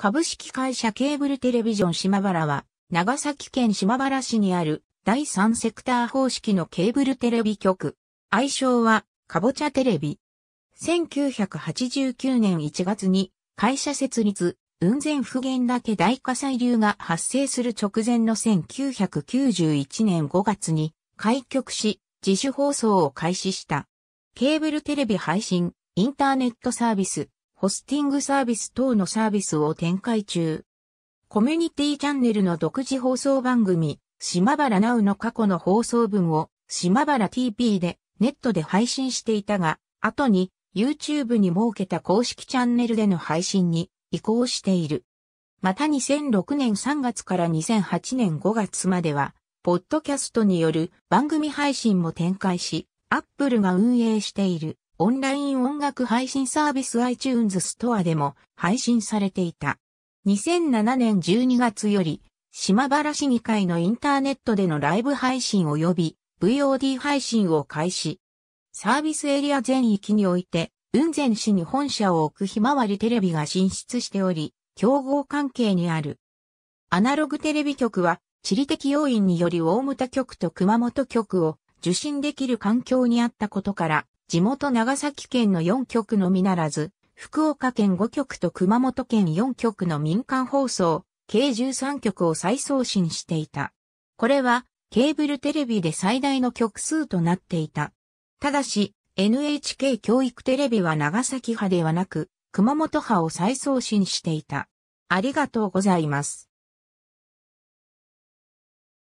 株式会社ケーブルテレビジョン島原は、長崎県島原市にある第三セクター方式のケーブルテレビ局。愛称は、かぼちゃテレビ。1989年1月に会社設立、雲仙普賢岳大火砕流が発生する直前の1991年5月に開局し、自主放送を開始した。ケーブルテレビ配信、インターネットサービス、ホスティングサービス等のサービスを展開中。コミュニティチャンネルの独自放送番組、島原ナウの過去の放送分を島原 TP でネットで配信していたが、後に YouTube に設けた公式チャンネルでの配信に移行している。また2006年3月から2008年5月までは、ポッドキャストによる番組配信も展開し、Apple が運営しているオンライン音楽配信サービス iTunes ストアでも配信されていた。2007年12月より、島原市議会のインターネットでのライブ配信及び VOD 配信を開始。サービスエリア全域において、雲仙市に本社を置くひまわりテレビが進出しており、競合関係にある。アナログテレビ局は、地理的要因により大牟田局と熊本局を受信できる環境にあったことから、地元長崎県の4局のみならず、福岡県5局と熊本県4局の民間放送、計13局を再送信していた。これは、ケーブルテレビで最大の局数となっていた。ただし、NHK 教育テレビは長崎派ではなく、熊本派を再送信していた。ありがとうございます。